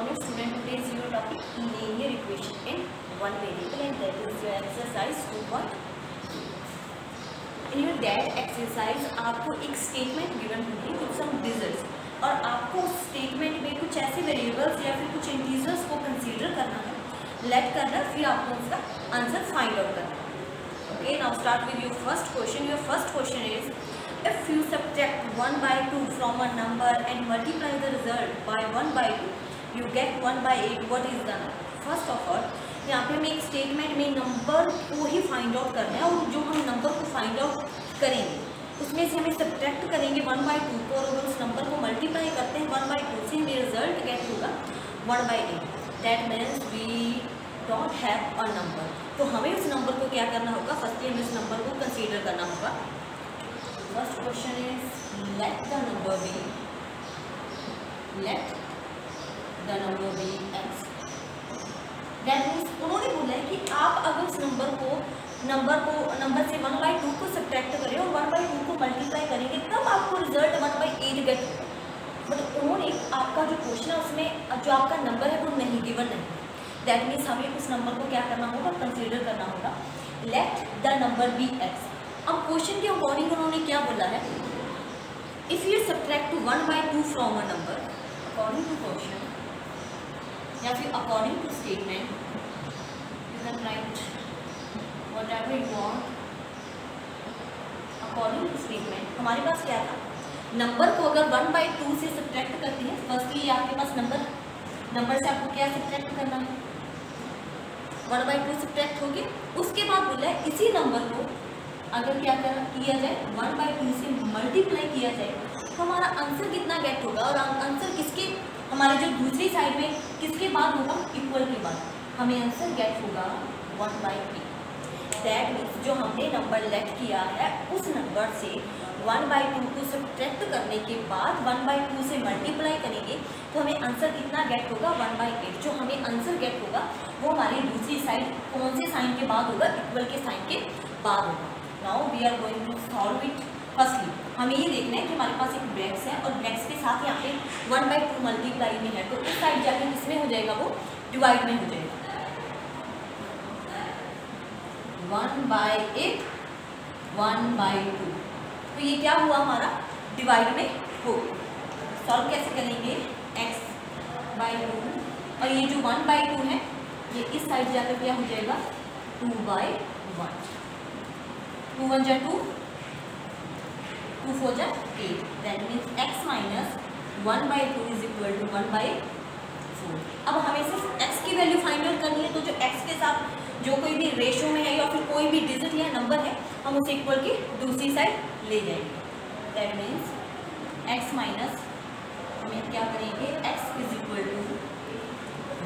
normal student today is your topic linear equation in one variable and that is your exercise 2.2 In your that exercise आपको एक statement given होगी कुछ सम डिजर्स और आपको statement में कुछ ऐसे वेरिएबल्स या फिर कुछ इंटीजर्स को कंसीडर करना है लेट करना फिर आपको उसका आंसर फाइंड आउट करना okay now start with your first question your first question is if you subject one by two from a number and multiply the result by one by two you get 1 by 8 what is the number first of all, यहाँ पे हमें एक statement में number को ही find out करना है और जो हम नंबर को फाइंड आउट करेंगे, उसमें से हमें सब्ट्रैक्ट करेंगे वन बाई टू को और अगर उस नंबर को मल्टीप्लाई करते हैं वन बाई टू से हमें रिज़ल्ट गेट होगा one by eight that means we don't have a number तो हमें उस नंबर को क्या करना होगा? फर्स्टली हमें उस नंबर को कंसीडर करना होगा। First question is let the number be let number x उन्होंने बोला है कि आप अगर उस नंबर को नंबर को नंबर से वन बाई टू को सब्ट्रैक्ट करें और वन बाई टू को मल्टीप्लाई करेंगे, तब आपको result one by eight get होगा। बट उन्होंने आपका जो क्वेश्चन है, उसमें जो आपका नंबर है, वो नहीं गिवन नहीं दैट मीन्स हमें उस नंबर को क्या करना होगा? कंसिडर करना होगा। Let the number be x अब क्वेश्चन के अकॉर्डिंग उन्होंने क्या बोला है? If you subtract one by two from a number according to question या फिर according to statement you can write whatever you want according to statement हमारे पास क्या था? नंबर को अगर वन बाई टू से सब्ट्रैक्ट करते हैं फर्स्टली आपके पास नंबर नंबर से आपको क्या सब्ट्रैक्ट करना है? वन बाई टू सब्ट्रैक्ट होगी उसके बाद बोला है, इसी नंबर को अगर क्या कर, किया जाए वन बाई टू से मल्टीप्लाई किया जाए तो हमारा आंसर कितना गेट होगा और आंसर किसके हमारे जो दूसरी साइड में किसके बाद होगा? इक्वल के बाद। हमें आंसर गेट होगा one by two that means जो हमने नंबर लेट किया है, उस नंबर से वन बाई टू को सब्ट्रैक्ट करने के बाद वन बाई टू से मल्टीप्लाई करेंगे तो हमें आंसर कितना गेट होगा? वन बाई एट जो हमें आंसर गेट होगा, वो हमारी दूसरी साइड कौन से साइन के बाद होगा? इक्वल के साइन के बाद होगा। Now we are going to solve it firstly हमें ये देखना है कि हमारे पास एक ब्रैक्स है और ब्रैक्स के साथ यहाँ पे वन बाई टू मल्टीप्लाई में है। तो इस साइड जाके किसमें हो जाएगा वो? डिवाइड में हो जाएगा। One by eight one by two तो ये क्या हुआ हमारा? डिवाइड में हो। सॉल्व कैसे करेंगे? एक्स बाई टू और ये जो वन बाई टू है, ये इस साइड जाकर क्या हो जाएगा? Two by one two one जा टू टू फोर जा eight that means x minus one by two is equal to one by four अब हमें सिर्फ़ एक्स की वैल्यू फाइंड आउट करनी है तो जो एक्स के साथ जो कोई भी रेशो में है या फिर कोई भी डिजिट या नंबर है, हम उसे इक्वल की दूसरी साइड ले जाएँगे. दैट मीन्स एक्स माइनस हमें क्या करेंगे? X is equal to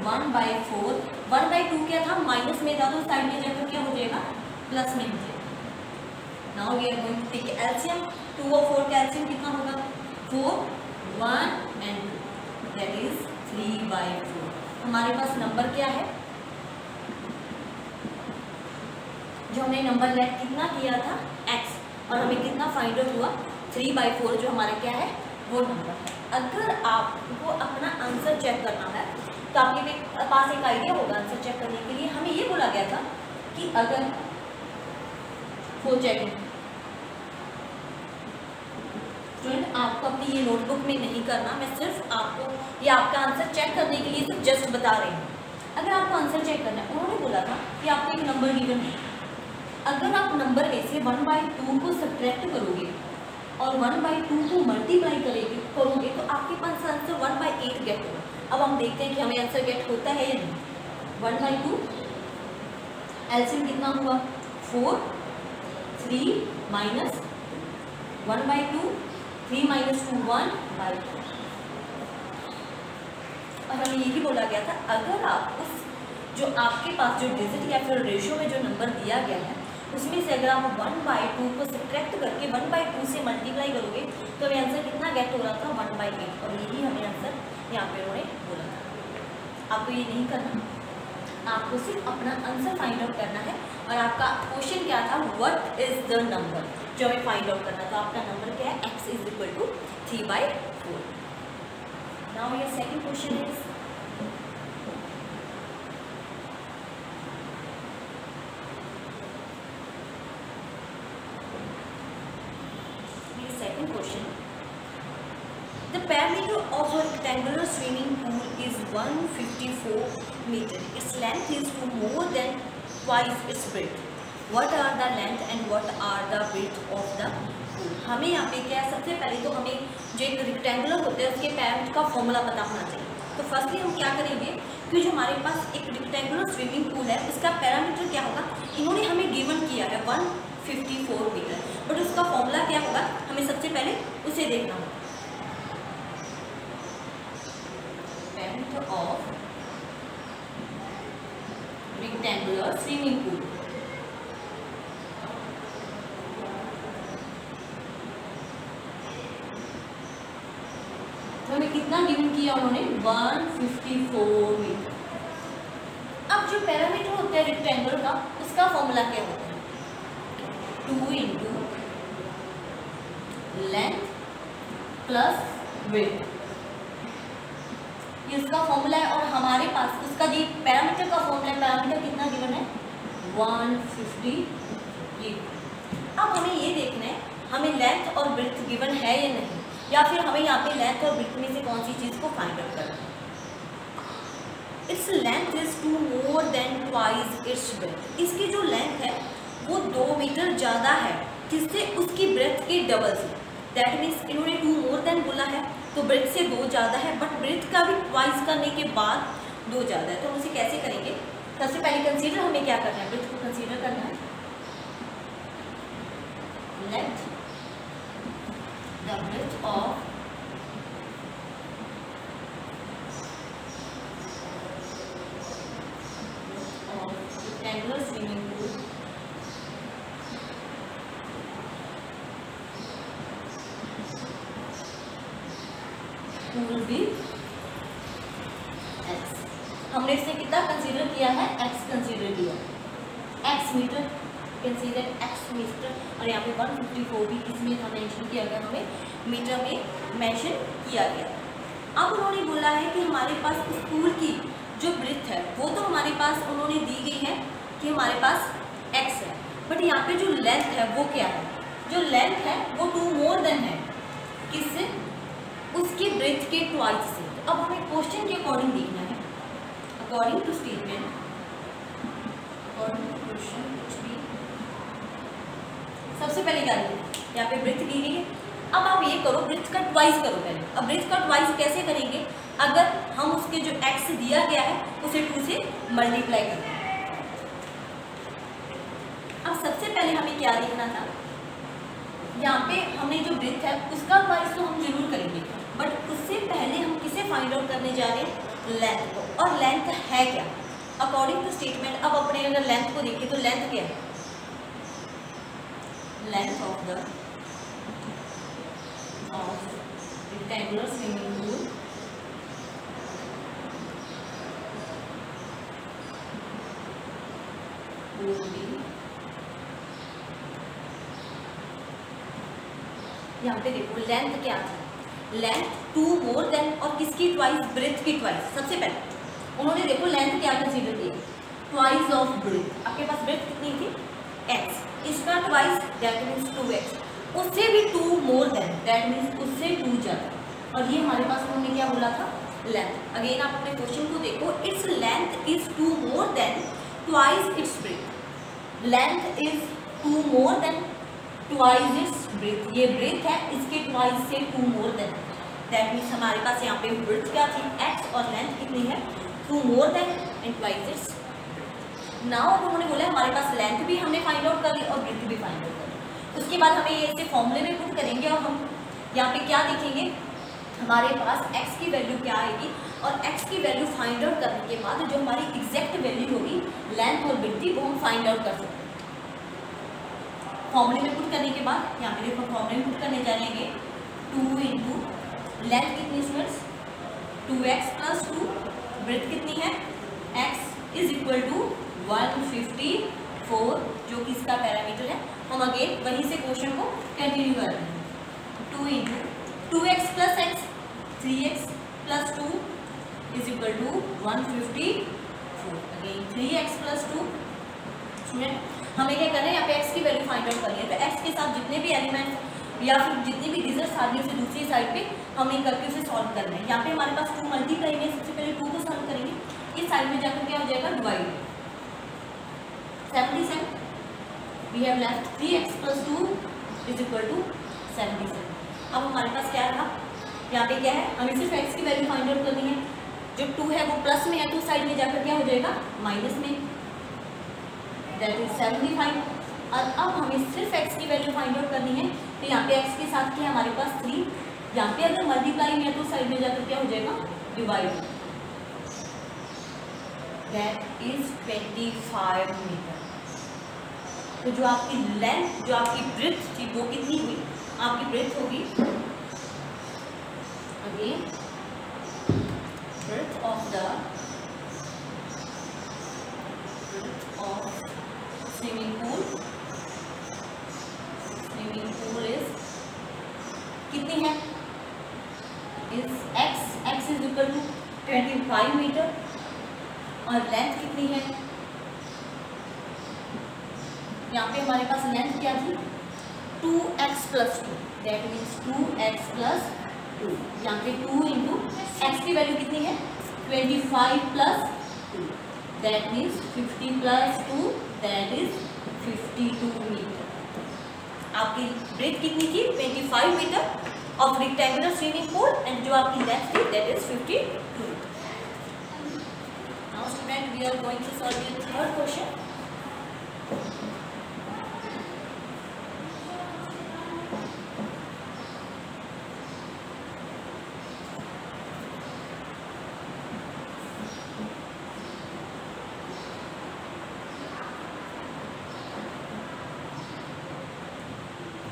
one by four one by two क्या था? माइनस में था तो साइड में जाकर क्या हो जाएगा? प्लस में हो जाएगा. Now we are going to take LCM two और फोर का एल्सियम कितना होगा? Four one and two that is three by four हमारे पास नंबर क्या है? जो हमने नंबर लेट कितना किया था? X. और हमें कितना फाइंड आउट हुआ? थ्री बाई फोर जो हमारा क्या है? वो नंबर है. अगर आपको अपना आंसर चेक करना है तो आपके पास एक आइडिया होगा आंसर चेक करने के लिए. हमें ये बोला गया था कि अगर वो चेकिंग स्टूडेंट आपको अपनी ये नोटबुक में नहीं करना। मैं सिर्फ़ आपको ये आपका आंसर चेक करने के लिए सिर्फ़ जस्ट बता रही हूँ। अगर आपको आंसर चेक करना है, उन्होंने बोला था कि आपको एक नंबर गिवन है। अगर आप नंबर में से वन बाई टू को सब्ट्रैक्ट करोगे और वन बाई टू को मल्टीप्लाई करेंगे, करोगे तो आपके पास answer one by eight get होगा। अब हम देखते हैं कि हमें आंसर गेट होता है या नहीं। वन बाई टू एल्सियम कितना हुआ? Four three minus one by two three minus two one by two और हमें यही बोला गया था, अगर आप उस, जो आपके पास जो डिजिट या फिर रेशो में जो नंबर दिया गया है, उसमें से अगर आप वन बाई टू को सब्ट्रैक्ट करके वन बाई टू से मल्टीप्लाई करोगे तो हमें आंसर कितना गेट हो रहा था? वन बाई एट और यही हमें आंसर यहाँ पे उन्होंने बोला था। आपको ये नहीं करना। आपको सिर्फ़ अपना आंसर फाइंड आउट करना है। और आपका क्वेश्चन क्या था? व्हाट इज़ द नंबर जो हमें फाइंड आउट करना था आपका नंबर क्या है? X is equal to three by four now ये second question is swimming pool is 154 metre is length What are length and what are the width of the pool? हमें यहाँ पे क्या है? सबसे पहले तो हमें जो एक रेक्टेंगुलर होता है, उसके पैरामीटर का फॉर्मूला पता होना चाहिए। तो फर्स्टली हम क्या करेंगे कि जो हमारे पास एक रिक्टेंगुलर स्विमिंग पूल है, उसका पैरामीटर क्या होगा? इन्होंने हमें गिवन किया है 154 मीटर बट उसका फॉर्मूला क्या होगा? हमें सबसे पहले उसे देखना होगा। Length of rectangular swimming pool. तो हमें कितना गिवन किया उन्होंने? 154 मीटर अब जो पैरामीटर होता है रेक्टेंगल का, उसका फॉर्मूला क्या होता है? Two into length plus weight ये उसका फॉर्मूला है और हमारे पास उसका जो पैरामीटर का फॉर्मूला है। पैरामीटर कितना गिवन है? 150 ये अब हमें ये देखना है, हमें लेंथ और ब्रिथ गिवन है या नहीं। या फिर हमें यहाँ पे लेंथ और ब्रिथ में से कौन सी चीज़ को फाइंड आउट करना है। Its length is two more than twice its breadth इसकी जो लेंथ है, वो दो मीटर ज़्यादा है किससे उसकी ब्रेथ के डबल से दैट मीन्स इन्होंने टू मोर देन बोला है तो ब्रेथ से दो ज़्यादा है बट ब्रेथ का भी ट्वाइस करने के बाद दो ज़्यादा है। तो हम उसे कैसे करेंगे? सबसे पहले कंसीडर हमें क्या करना है? ब्रेथ को कंसीडर करना है। Let the breadth of rectangular swimming pool will be x हमने इसे कितना कंसीडर किया है x कंसीडर किया x metre consider x metre और यहाँ पे 154 भी इसमें था मेंशन किया गया, हमें मीटर में मेंशन किया गया। अब उन्होंने बोला है कि हमारे पास स्कूल की जो ब्रिथ है, वो तो हमारे पास उन्होंने दी गई है कि हमारे पास x है। बट यहाँ पे जो लेंथ है, वो क्या है? जो लेंथ है, वो टू मोर देन है। किससे उसके ब्रेथ के ट्वाइस से। तो अब हमें क्वेश्चन के अकॉर्डिंग देखना है। According to statement according to question कुछ भी। सबसे पहले क्या लिखा यहाँ पे ब्रिथ दी गई है। अब आप ये करो ब्रिथ का ट्वाइस करो पहले। अब ब्रिथ का ट्वाइस कैसे करेंगे? अगर हम उसके जो एक्स दिया गया है, उसे टू से मल्टीप्लाई करें अब सबसे पहले हमें क्या देखना था? यहाँ पे हमने जो ब्रिथ है, उसका ट्वाइस तो हम ज़रूर करेंगे बट उससे पहले हम किसे फाइंड आउट करने जा रहे हैं? लेंथ को। और लेंथ है क्या? अकॉर्डिंग टू स्टेटमेंट अब अपने अगर लेंथ को देखें तो लेंथ क्या है? Length of the of rectangular swimming pool. will be यहाँ पे देखो लेंथ क्या थी? लेंथ टू मोर देन और किसकी ट्वाइस ब्रेथ की ट्वाइस सबसे पहले, उन्होंने देखो लेंथ क्या कंसीडर किया? ट्वाइस ऑफ़ ब्रेथ आपके पास ब्रेथ कितनी थी? एक्स इसका twice that means two x उससे भी two more than that means उससे टू ज़्यादा. और ये हमारे पास उन्होंने क्या बोला था? लेंथ अगेन आप अपने क्वेश्चन को देखो. Its length is two more than twice its breadth length is two more than twice its breadth ये ब्रेथ है, इसके ट्वाइस से two more than that means हमारे पास यहाँ पे ब्रेथ क्या थी? एक्स और लेंथ कितनी है? Two more than and twice its now उन्होंने बोला हमारे पास लेंथ भी हमने फाइंड आउट कर ली और ब्रेथ भी फाइंड आउट कर ली. उसके बाद हमें ये इसे फॉर्मूले में पुट करेंगे और हम यहाँ पे क्या देखेंगे? हमारे पास x की वैल्यू क्या आएगी और x की वैल्यू फाइंड आउट करने के बाद जो हमारी एग्जैक्ट वैल्यू होगी लेंथ और ब्रेथ वो हम फाइंड आउट कर सकते हैं। फॉर्मूले में पुट करने के बाद, यहाँ पे देखो फॉर्मूले में पुट करने जा रहे हैं। टू इंटू लेंथ कितनी students two x plus two breadth कितनी है? X is equal to one fifty four जो कि इसका पैरामीटर है। हम अगेन वहीं से क्वेश्चन को कंटिन्यू कर रहे हैं। Two into two x plus x three x plus two is equal to one fifty four again three x plus two student हमें क्या करना है? यहाँ पे एक्स की वैल्यू फाइंड आउट करनी है। तो एक्स के साथ जितने भी एलिमेंट या फिर जितनी भी डिजिट्स आ रही है उसे दूसरी साइड पे हमें करके उसे सॉल्व करना है। यहाँ पे हमारे पास टू मल्टीप्लाई में सबसे पहले टू को सॉल्व करेंगे। इस साइड में जाकर क्या हो जाएगा? Divide seventy seven we have left three x plus two is equal to seventy seven अब हमारे पास क्या रहा यहाँ पे क्या है? हमें सिर्फ़ एक्स की वैल्यू फाइंड आउट करनी है। जो टू है, वो प्लस में है टू साइड में जाकर क्या हो जाएगा? माइनस में। दैट इज़ सेवेंटी फाइव और अब हमें सिर्फ़ एक्स की वैल्यू फाइंड आउट करनी है तो यहाँ पे एक्स के साथ क्या हमारे पास थ्री यहाँ पे अगर मल्टीप्लाई में है तो साइड में जाकर क्या हो जाएगा? Divide that is twenty five metre तो जो आपकी लेंथ जो आपकी ब्रिथ थी, वो कितनी हुई? आपकी ब्रिथ होगी? Of the of swimming pool swimming pool is कितनी है? Is x x is equal to twenty five metre और लेंथ कितनी है? यहाँ पे हमारे पास लेंथ क्या थी? Two x plus two that means two x plus two यहाँ पे टू इंटू एक्स की वैल्यू कितनी है? Twenty five plus two that means fifty plus two that is fifty two metre आपकी ब्रेथ कितनी थी? 25 metre of rectangular swimming pool and जो आपकी लेंथ थी that is 52 now student we are going to solve your third question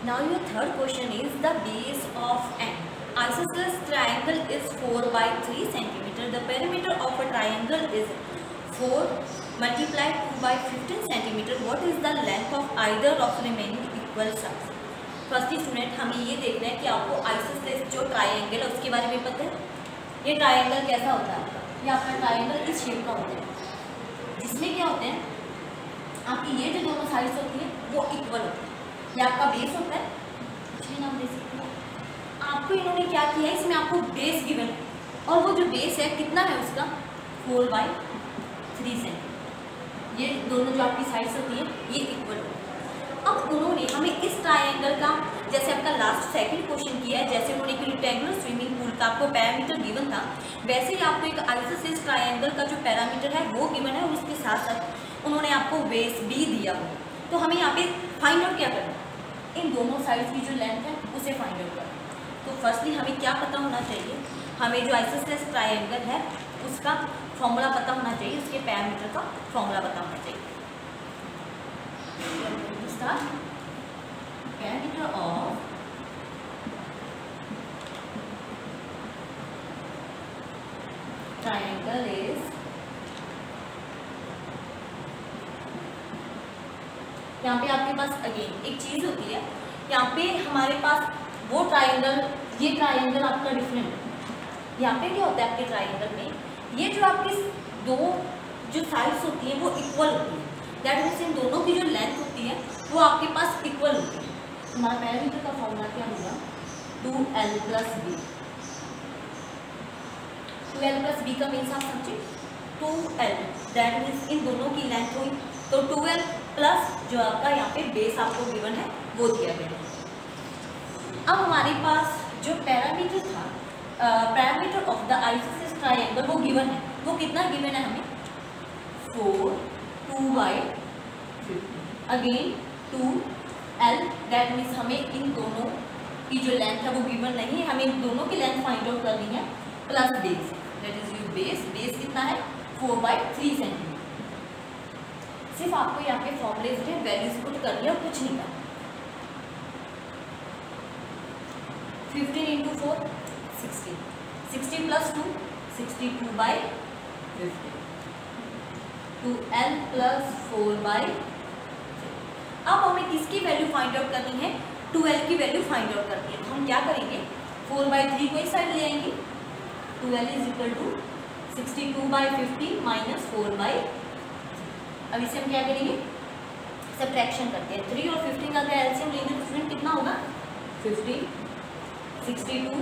Now your third question is the base of an isosceles triangle is 4 by 3 centimeter. The perimeter of a triangle is 4 multiplied 2 by 15 centimeter. What is the length of either of remaining equal sides? First student हमें ये देखना है कि आपको isosceles जो triangle है उसके बारे में पता है ये ट्राइंगल कैसा होता है आपका ये आपका ट्राइंगल इस शेप का होता है जिसमें क्या होते हैं आपकी ये जो दोनों साइड्स होती है वो इक्वल होती है ये आपका बेस होता है। कुछ भी नाम दे सकते आपको इन्होंने क्या किया है? इसमें आपको बेस गिवन और वो जो बेस है, कितना है उसका? फोर बाई थ्री से ये दोनों जो आपकी साइड्स होती है, ये इक्वल अब उन्होंने हमें इस ट्राइंगल का, जैसे आपका लास्ट सेकंड क्वेश्चन किया है, जैसे उन्होंने एक रेक्टेंगुलर स्विमिंग पूल का आपको पैरामीटर गिवन था, वैसे ही आपको एक आइसोसिस ट्राइंगल का जो पैरामीटर है, वो गिवन है, और उसके साथ साथ उन्होंने आपको बेस भी दिया। हो तो हमें यहाँ पे फाइंड आउट क्या करना इन दोनों साइड्स की जो लेंथ है, उसे फाइंड आउट करें। तो फर्स्टली हमें क्या पता होना चाहिए? हमें जो आइसोसेलेस ट्राइंगल है, उसका फॉर्मूला पता होना चाहिए, उसके पैरामीटर का फॉर्मूला पता होना चाहिए। पैरामीटर ऑफ़ triangle is यहाँ पे आपके पास अगेन एक चीज़ होती है। यहाँ पे हमारे पास वो ट्राइंगल ये ट्राइंगल आपका डिफरेंट यहाँ पे क्या होता है आपके ट्राइंगल में? ये जो आपकी दो, जो साइड्स होती हैं, वो इक्वल होती है। दैट मीन्स इन दोनों की जो लेंथ होती है, वो आपके पास इक्वल होती है। हमारा पैरामीटर का फॉर्मूला क्या होगा? Two L plus B two L plus B का मीन्स आप समझे? टू एल दैट मीन्स इन दोनों की लेंथ हुई तो ट्वेल्व प्लस जो आपका यहाँ पे बेस आपको गिवन है, वो दिया गया है। अब हमारे पास जो पैरामीटर था पैरामीटर ऑफ़ द आइसोसिस ट्राइंगल वो गिवन है। वो कितना गिवन है हमें? Four two by again two L that means हमें इन दोनों की जो लेंथ है, वो गिवन नहीं है। हमें इन दोनों की लेंथ फाइंड आउट करनी है। Plus base that is you base base कितना है? फोर बाई थ्री सेंटीमीटर सिर्फ़ आपको यहाँ पे फॉर्मुलेज में वैल्यूज़ पुट करनी है कुछ नहीं करना। Fifteen into four sixteen sixteen plus two sixty two by fifteen two L plus four by अब हमें किसकी वैल्यू फाइंड आउट करनी है? टू एल की वैल्यू फाइंड आउट करनी है। तो हम क्या करेंगे? फोर बाई थ्री को इस साइड ले आएँगे। Two L is equal to sixty two by fifteen minus four by अब इसे हम क्या करेंगे? सब्ट्रैक्शन करते हैं। थ्री और फिफ्टीन का अगर एल्सियम लेंगे तो स्टूडेंट कितना होगा? Fifteen sixty two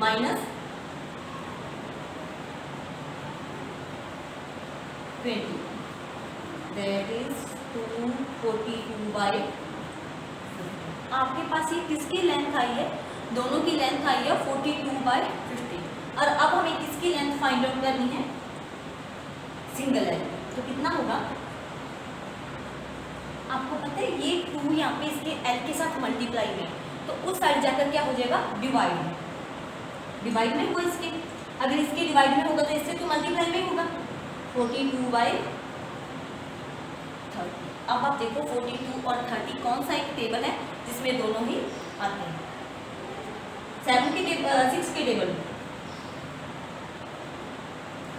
minus twenty that is two forty two by आपके पास ये किसकी लेंथ आई है? दोनों की लेंथ आई है फोर्टी टू बाई फिफ्टी और अब हमें किसकी लेंथ फाइंड आउट करनी है? सिंगल एल तो कितना होगा? आपको पता है, ये टू यहाँ पे इसके एल के साथ मल्टीप्लाई में तो उस साइड जाकर क्या हो जाएगा? डिवाइड डिवाइड में होगा इसके। अगर इसके डिवाइड में होगा तो इससे तो मल्टीप्लाई में होगा। फोर्टी टू बाई थर्टी अब आप देखो फोर्टी टू और थर्टी कौन सा एक टेबल है जिसमें दोनों ही आते हैं? सेवन के टेबल सिक्स के टेबल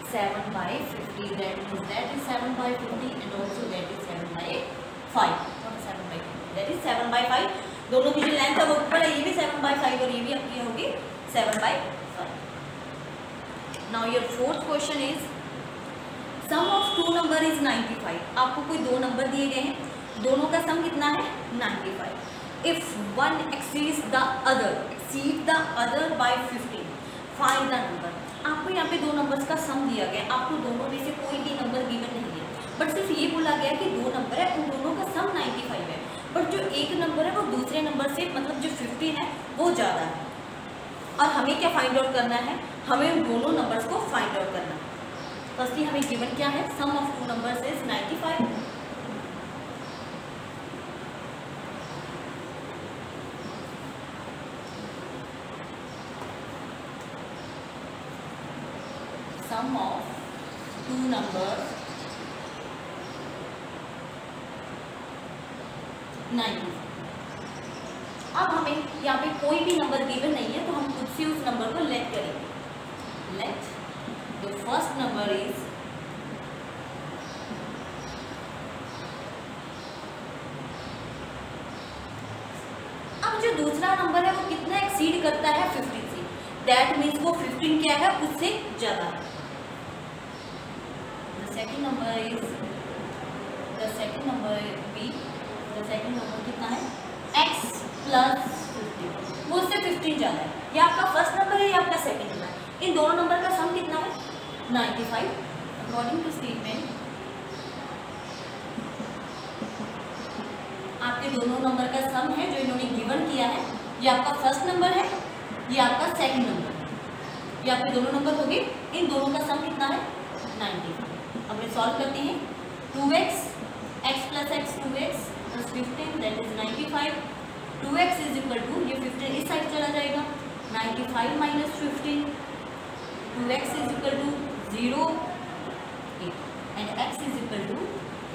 में seven by fifty that means that is seven by fifty and also that is seven by five seven by that is seven by five दोनों की जो लेंथ है वो ऊपर है, ये भी सेवन बाई फाइव और ये भी आपकी होगी seven by five now your fourth question is sum of two number is ninety five आपको कोई दो नंबर दिए गए हैं? दोनों का सम कितना है? Ninety five if one exceeds the other exceed the other by fifteen find the number आपको यहाँ पे दो नंबर्स का सम दिया गया आपको दोनों में से कोई भी नंबर गिवन नहीं है। बट सिर्फ़ ये बोला गया कि दो नंबर है, उन दोनों का सम 95 है। बट जो एक नंबर है, वो दूसरे नंबर से मतलब जो 15 है, वो ज़्यादा है। और हमें क्या फाइंड आउट करना है? हमें उन दोनों नंबर्स को फाइंड आउट करना है। फर्स्टली हमें गिवन क्या है? Sum of two numbers is 95 sum of two numbers 90 अब हमें यहाँ पे कोई भी नंबर गिवन नहीं है तो हम खुद से उस नंबर को लेट करेंगे let the first number is अब जो दूसरा नंबर है वो कितना एक्सीड करता है 15 से दैट मीन्स वो 15 क्या है उससे ज़्यादा है the second number is the second number b second number कितना है? X plus 15 वो उससे 15 ज़्यादा है। ये आपका फ़र्स्ट नंबर है या आपका सेकंड नंबर इन दोनों नंबर का सम कितना है? 95 अकॉर्डिंग टू स्टेटमेंट आपके दोनों नंबर का सम है जो इन्होंने गिवन किया है। ये आपका फ़र्स्ट नंबर है, ये आपका सेकंड नंबर है। ये आपके दोनों नंबर हो गए इन दोनों का सम कितना है? 90 अब ये सॉल्व करते हैं। Two x x plus x two x fifteen that is ninety five two x is equal to ये फिफ्टीन इस साइड चला जाएगा। Ninety five minus fifteen two x is equal to zero and x is equal to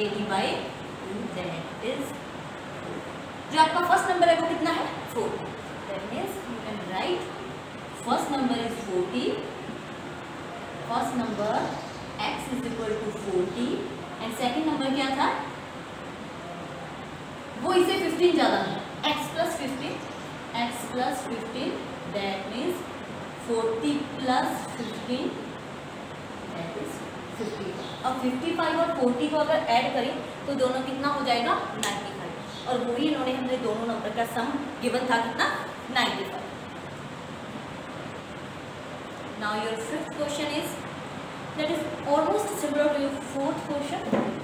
eighty by two that is जो आपका first number है वो कितना है? Four that means you can write first number is forty first number x is equal to 40 and second number क्या था? वो इसे 15 ज़्यादा है। X plus fifteen x plus fifteen that means 40 plus fifteen that is 50 अब 55 और 40 को अगर ऐड करें तो दोनों कितना हो जाएगा? 95 और वही इन्होंने हमने दोनों नंबर का सम गिवन था कितना? 95 now your fifth question is that is almost similar to your fourth question,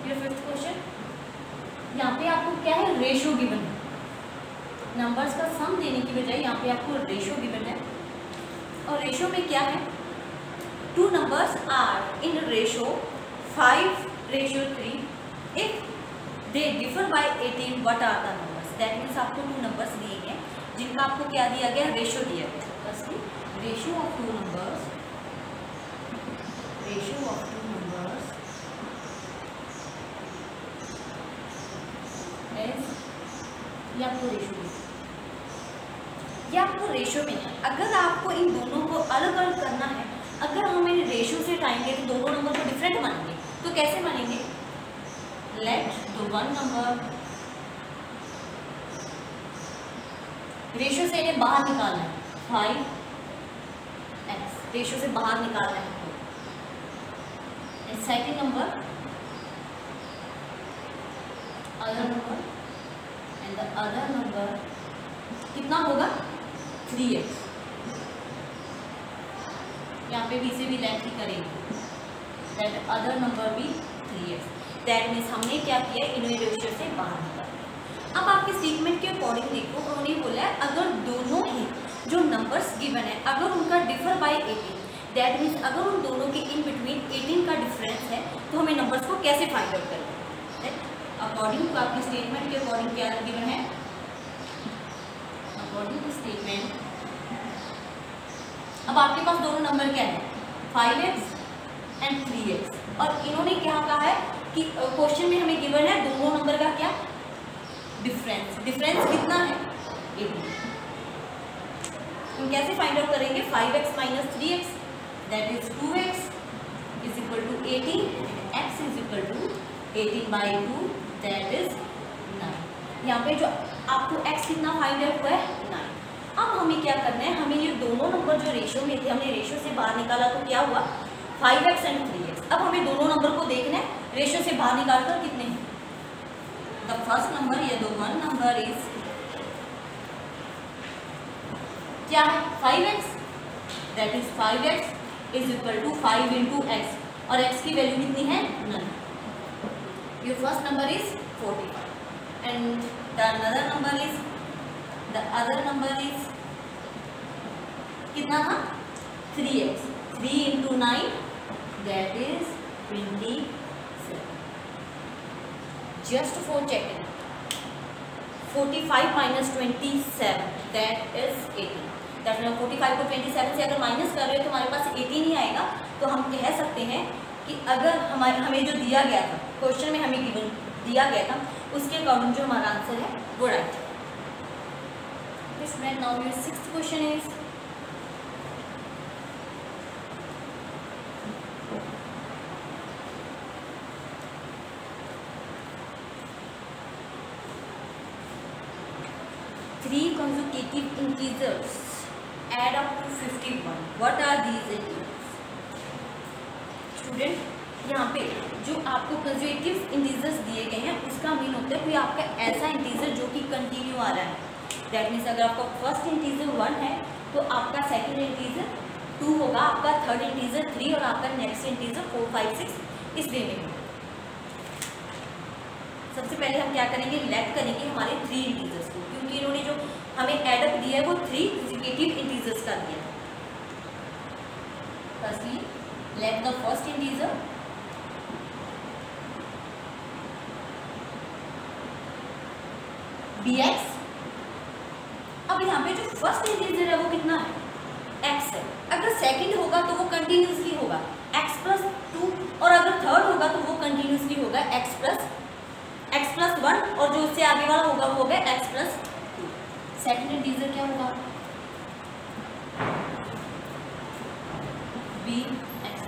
your fifth question. यहाँ पे आपको क्या है? रेशो गिवन है। नंबर्स का सम देने की बजाय यहाँ पे आपको रेशो गिवन है। और रेशो में क्या है? Two numbers are in ratio five ratio three if they differ by eighteen what are the numbers that means आपको टू नंबर्स दिए गए जिनका आपको क्या दिया गया? रेशो दिया गया firstly ratio of two numbers ratio of two numbers is ये आपको रेशो ये आपको रेशो में है अगर आपको इन दोनों को अलग अलग करना है, अगर हम इन रेशो से हटाएँगे तो दोनों नंबर को डिफरेंट मानेंगे तो कैसे मानेंगे let the one number ratio से इन्हें बाहर निकालना है। फाइव एक्स रेशो से बाहर निकालना है and number other number, and the other number, कितना होगा? थ्री एक्स यहाँ पे भी से भी लेंथ ही करेंगे। दैट अदर नंबर भी थ्री एक्स दैट मीन्स हमने क्या किया? इन्हें रेशियो से बाहर निकाल अब आपके स्टेटमेंट के अकॉर्डिंग देखो, उन्होंने बोला है, अगर दोनों ही जो नंबर्स गिवन है, अगर उनका differ by eighteen that means अगर उन दोनों के इन बिटवीन एटीन का डिफरेंस है तो हमें नंबर्स को कैसे फाइंड आउट करना है? अकॉर्डिंग टू आपके स्टेटमेंट के अकॉर्डिंग क्या गिवन है? अकॉर्डिंग टू स्टेटमेंट अब आपके पास दोनों नंबर क्या है? Five x and three x और इन्होंने क्या कहा है कि क्वेश्चन में हमें गिवन है, दोनों नंबर का क्या? डिफरेंस डिफरेंस कितना है? हम कैसे फाइंड आउट करेंगे? Five x minus three x that is two x is equal to eighteen x is equal to eighteen by two that is nine यहाँ पे जो आपको एक्स कितना फाइंड आउट हुआ है? नाइन अब हमें क्या करना है? हमें ये दोनों नंबर जो रेशियो में थे, हमने रेशियो से बाहर निकाला तो क्या हुआ? Five x and three x अब हमें दोनों नंबर को देखना है रेशियो से बाहर निकाल कर कितने हैं? द फ़र्स्ट नंबर ये दो वन नंबर इज़ क्या है? Five x that is five x is equal to five into x और एक्स की वैल्यू कितनी है? None your first number is forty five and the another number is the other number is कितना था? Three x three into nine that is twenty seven just for checking forty five minus twenty seven that is eighteen forty five को twenty seven से अगर minus कर रहे हो तो हमारे पास एटीन ही आएगा तो हम कह सकते हैं कि अगर हमारे, हमें जो दिया गया था क्वेश्चन में हमें गिवन दिया गया था, उसके अकॉर्डिंग जो हमारा आंसर है, वो राइट है। Now your sixth question is three consecutive integers add up to 51 what are these integers student यहाँ पे जो आपको कंजुएटिव इंटीजर्स दिए गए हैं उसका मीन होता है कोई आपका ऐसा इंटीजर जो कि कंटिन्यू आ रहा है दैट मीन्स अगर आपका फ़र्स्ट इंटीजर वन है तो आपका सेकेंड इंटीजर टू होगा, आपका थर्ड इंटीजर थ्री और आपका next integer four five six इस वे में सबसे पहले हम क्या करेंगे? लेट करेंगे हमारे थ्री इंटीजर्स को, क्योंकि इन्होंने जो हमें एडअप दिया है, वो थ्री फिजिकेटिव इंटीजर्स का दिया firstly let the first integer अब यहाँ पे जो फ़र्स्ट इंटीजर है वो कितना है? एक्स है। अगर सेकंड होगा तो वो कंटिन्यूसली होगा। एक्स प्लस टू और अगर थर्ड होगा तो वो कंटिन्यूसली होगा। X plus x plus one और जो उससे आगे वाला होगा वो होगा x plus two second integer क्या होगा? बी एक्स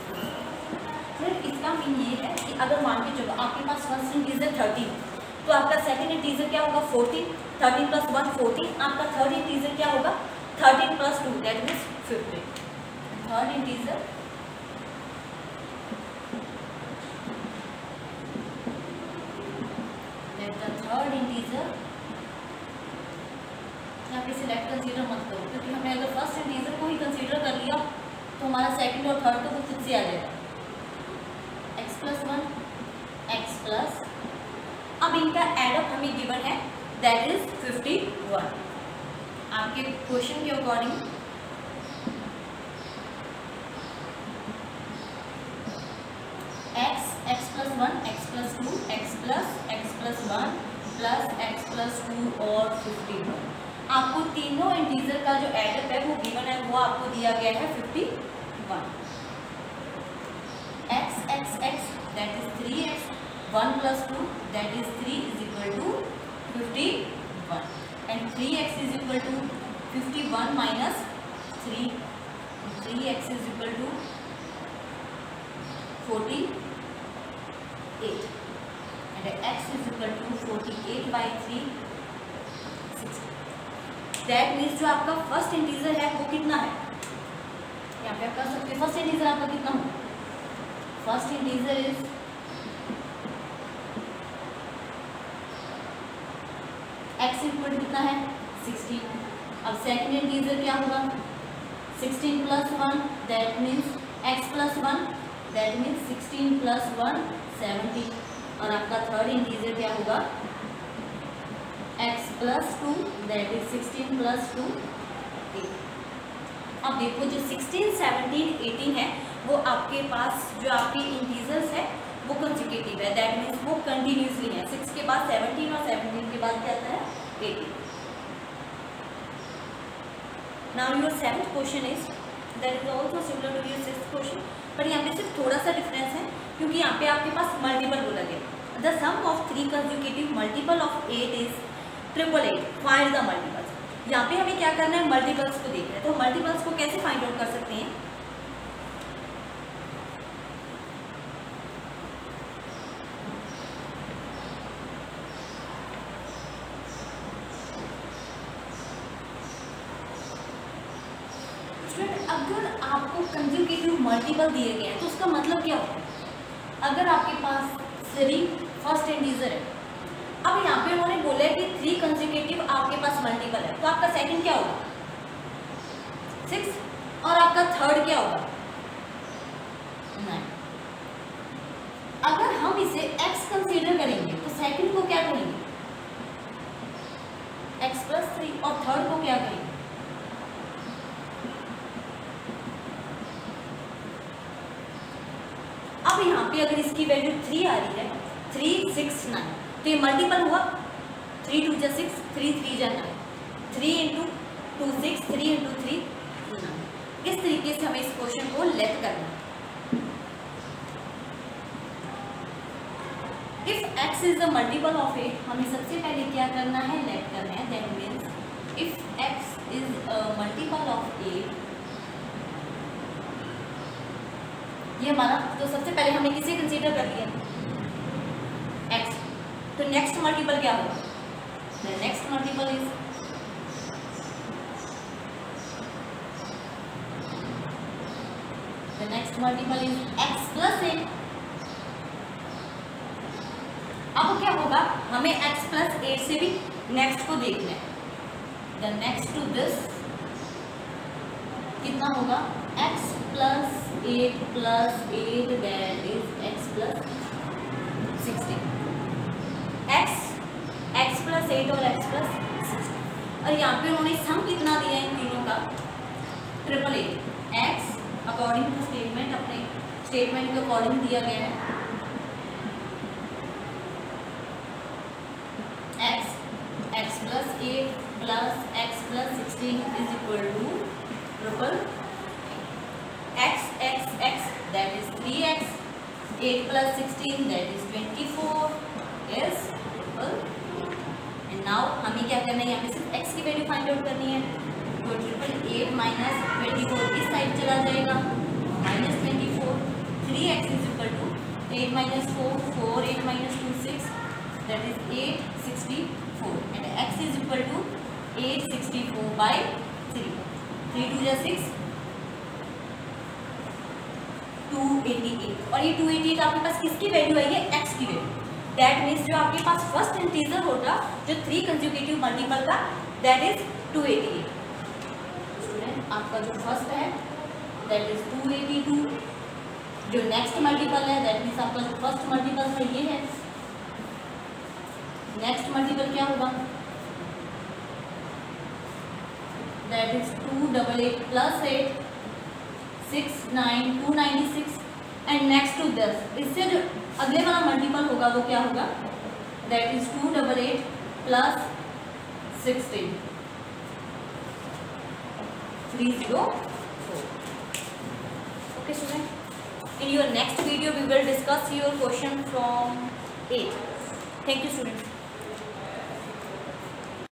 फिर इसका मीन ये है कि अगर मान के चलो आपके पास फ़र्स्ट इंटीजर थर्टीन तो आपका सेकेंड इंटीजर क्या होगा? Fourteen thirteen plus one fourteen आपका थर्ड इंटीजर क्या होगा? Thirteen plus two that means fifteen third integer third integer यहाँ पे सिलेक्ट कंसीडर मत करो, क्योंकि हमने अगर फ़र्स्ट इंटीजर को ही कंसीडर कर लिया तो हमारा सेकंड और थर्ड तो से आ जाएगा। X plus one x plus अब इनका एडअप हमें गिवन है। दैट इज़ फिफ्टी वन आपके क्वेश्चन के according x x plus one x plus two x plus x plus one plus x plus two और फिफ्टी वन आपको तीनों integer का जो एडअप है, वो गिवन है, वो आपको दिया गया है fifty one x x x that is three x one plus two that is three is equal to fifty one and three x is equal to fifty one minus three three x is equal to forty eight and x is equal to forty eight by three that means जो आपका first integer है, वो कितना है? यहाँ पे आप कर सकते फ़र्स्ट इंटीजर आपका कितना हो first integer is x equal कितना है? सिक्सटीन अब सेकेंड इंटीजर क्या होगा? Sixteen plus one that means x plus one that means sixteen plus one seventeen और आपका थर्ड इंटीजर क्या होगा? X plus two that is sixteen plus two अब देखो, जो सिक्सटीन सेवनटीन एटीन है, वो आपके पास, जो आपके इंटीजर्स है, वो कंसिक्यूटिव है. दैट मीन्स वो कंटिन्यूसली है. सिक्स के बाद सेवनटीन और सेवनटीन के बाद क्या आता है? Eighteen now your seventh question is that is also similar to your six question पर यहाँ पे सिर्फ़ थोड़ा सा डिफरेंस है, क्योंकि यहाँ पे आपके पास मल्टीपल बोला गया the sum of three consecutive multiple of eight is triple eight find the multiples यहाँ पे हमें क्या करना है? मल्टीपल्स को देखना है। तो मल्टीपल्स को कैसे फाइंड आउट कर सकते हैं अगर आपको कंजुकेटिव दिए गए हैं। तो उसका मतलब क्या होता है? अगर आपके पास थ्री फ़र्स्ट इंटीजर है, अब यहाँ पे उन्होंने बोला है कि थ्री कंजिकेटिव आपके पास मल्टीपल है। तो आपका सेकंड क्या होगा? सिक्स और आपका थर्ड क्या होगा नाइन अगर हम इसे x कंसीडर करेंगे तो सेकंड को क्या करेंगे x प्लस थ्री और थर्ड को क्या करेंगे अब यहाँ पे अगर इसकी वैल्यू थ्री आ रही है थ्री सिक्स नाइन तो ये मल्टीपल हुआ थ्री टू जा सिक्स थ्री थ्री जा nine. Three into two six three into three इस तरीके से हमें इस क्वेश्चन को लेट करना if x is the multiple of eight हमें सबसे पहले क्या करना है? लेट करना है। That means if x is multiple of eight ये हमारा तो सबसे पहले हमने किसे कंसीडर कर लिया? एक्स तो नेक्स्ट मल्टीपल क्या होगा? Next multiple is next multiple is x plus a अब क्या होगा? हमें x प्लस एट से भी नेक्स्ट को देखना है। द नेक्स्ट टू दिस कितना होगा? x plus eight plus eight that is x plus sixteen x x plus eight और एक्स प्लस सिक्सटीन और यहाँ पे उन्होंने सम कितना दिया है इन तीनों का? Triple eight x according to statement अपने स्टेटमेंट के अकॉर्डिंग दिया गया है x x plus eight plus x plus sixteen is equal to triple that is 3x 8 plus 16 that is 24 yes and now हमें क्या करना है यहाँ पे सिर्फ़ x की वैल्यू फाइंड आउट करनी है तो triple eight minus twenty four इस साइड चला जाएगा minus twenty four three x is equal to eight minus four four eight minus two six that is eight sixty four and x is equal to eight sixty four by three three two जा six 288 और ये 288 आपके पास किसकी value आई है? X की value that means जो आपके पास first integer होगा जो थ्री कंजुगेटिव मल्टीपल का दैट इज़ 288 स्टूडेंट आपका जो फ़र्स्ट है दैट इज़ 282 जो नेक्स्ट मल्टीपल है दैट मीन्स आपका जो फ़र्स्ट मल्टीपल है, ये है. नेक्स्ट मल्टीपल क्या होगा? That is two double eight plus eight six nine two and next two दस इससे जो अगले वाला मल्टीपल होगा, वो क्या होगा? That is two double eight plus sixteen three zero okay student in your next video we will discuss your question from eight thank you student